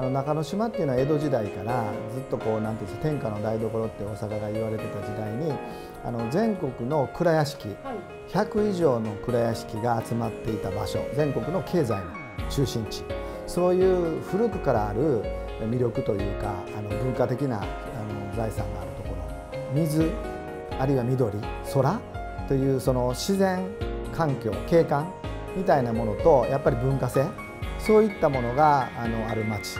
あの中之島っていうのは江戸時代からずっとこうなんていうんですか天下の台所って大阪が言われてた時代にあの全国の蔵屋敷100以上の蔵屋敷が集まっていた場所全国の経済の中心地。そういう古くからある魅力というかあの文化的なあの財産があるところ。水あるいは緑空というその自然環境景観みたいなものとやっぱり文化性。そういったものがあのある町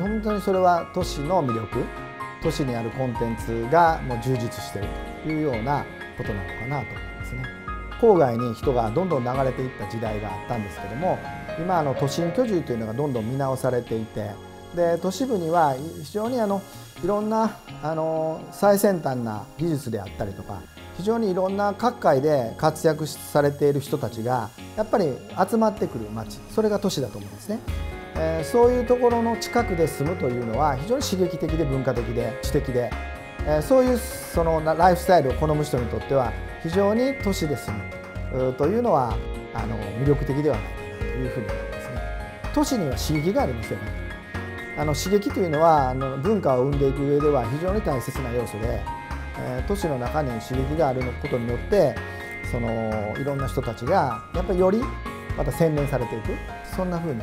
本当にそれは都市の魅力都市にあるコンテンツがもう充実しているというようなことなのかなと思いますね。郊外に人がどんどん流れていった時代があったんですけども今あの都心居住というのがどんどん見直されていてで都市部には非常にあのいろんなあの最先端な技術であったりとか非常にいろんな各界で活躍されている人たちがやっぱり集まってくる街それが都市だと思うんですね。え、そういうところの近くで住むというのは非常に刺激的で文化的で知的で、え、そういうそのライフスタイルを好む人にとっては非常に都市で住むというのはあの魅力的ではないかなというふうに思いますね。都市には刺激がありますよね。あの刺激というのはあの文化を生んでいく上では非常に大切な要素で、え、都市の中に刺激があることによってそのいろんな人たちがやっぱりよりまた洗練されていくそんなふうに